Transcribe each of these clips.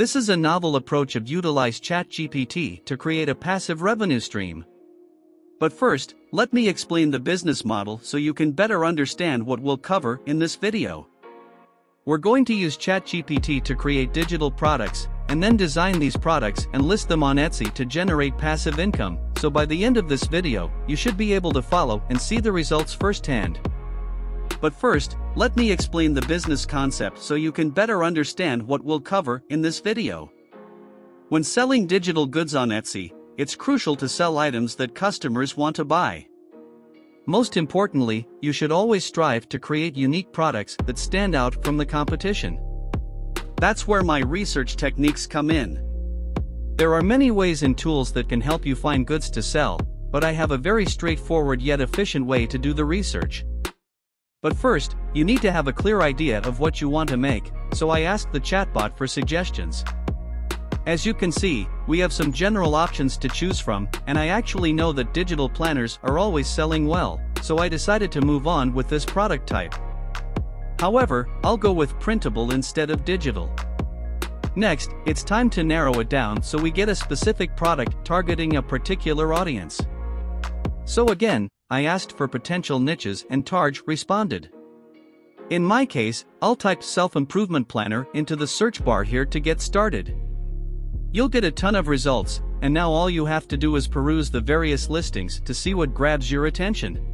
This is a novel approach of utilize ChatGPT to create a passive revenue stream. But first, let me explain the business model so you can better understand what we'll cover in this video. We're going to use ChatGPT to create digital products, and then design these products and list them on Etsy to generate passive income, so by the end of this video, you should be able to follow and see the results firsthand. But first, let me explain the business concept so you can better understand what we'll cover in this video. When selling digital goods on Etsy, it's crucial to sell items that customers want to buy. Most importantly, you should always strive to create unique products that stand out from the competition. That's where my research techniques come in. There are many ways and tools that can help you find goods to sell, but I have a very straightforward yet efficient way to do the research. But first, you need to have a clear idea of what you want to make, so I asked the chatbot for suggestions. As you can see, we have some general options to choose from, and I actually know that digital planners are always selling well, so I decided to move on with this product type. However, I'll go with printable instead of digital. Next, it's time to narrow it down so we get a specific product targeting a particular audience. So again, I asked for potential niches and Targe responded. In my case, I'll type self-improvement planner into the search bar here to get started. You'll get a ton of results, and now all you have to do is peruse the various listings to see what grabs your attention.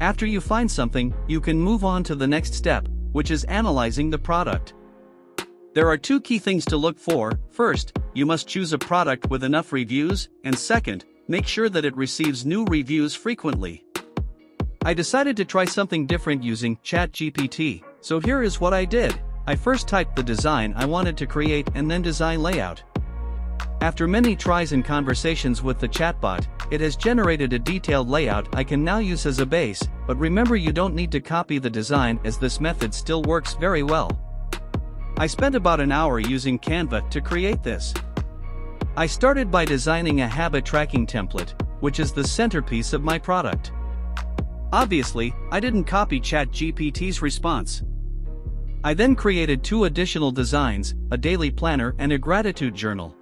After you find something, you can move on to the next step, which is analyzing the product. There are two key things to look for. First, you must choose a product with enough reviews, and second, make sure that it receives new reviews frequently. I decided to try something different using ChatGPT, so here is what I did. I first typed the design I wanted to create and then design layout. After many tries and conversations with the chatbot, it has generated a detailed layout I can now use as a base, but remember you don't need to copy the design as this method still works very well. I spent about an hour using Canva to create this. I started by designing a habit tracking template, which is the centerpiece of my product. Obviously, I didn't copy ChatGPT's response. I then created two additional designs, a daily planner and a gratitude journal.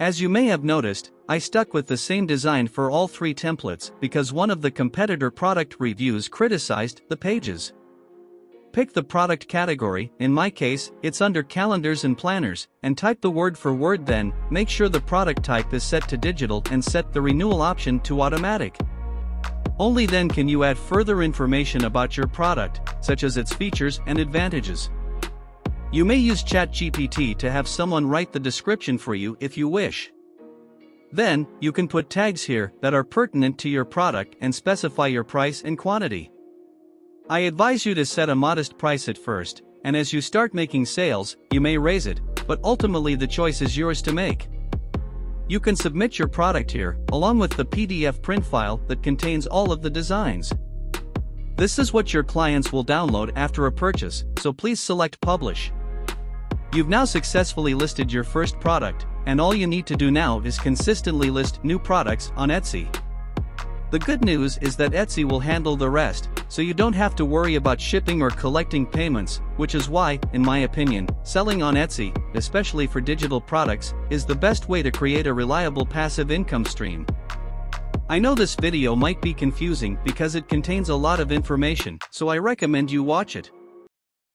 As you may have noticed, I stuck with the same design for all three templates because one of the competitor product reviews criticized the pages. Pick the product category, in my case, it's under calendars and planners, and type the word for word then, make sure the product type is set to digital and set the renewal option to automatic. Only then can you add further information about your product, such as its features and advantages. You may use ChatGPT to have someone write the description for you if you wish. Then, you can put tags here that are pertinent to your product and specify your price and quantity. I advise you to set a modest price at first, and as you start making sales, you may raise it, but ultimately the choice is yours to make. You can submit your product here, along with the PDF print file that contains all of the designs. This is what your clients will download after a purchase, so please select Publish. You've now successfully listed your first product, and all you need to do now is consistently list new products on Etsy. The good news is that Etsy will handle the rest, so you don't have to worry about shipping or collecting payments, which is why, in my opinion, selling on Etsy, especially for digital products, is the best way to create a reliable passive income stream. I know this video might be confusing because it contains a lot of information, so I recommend you watch it.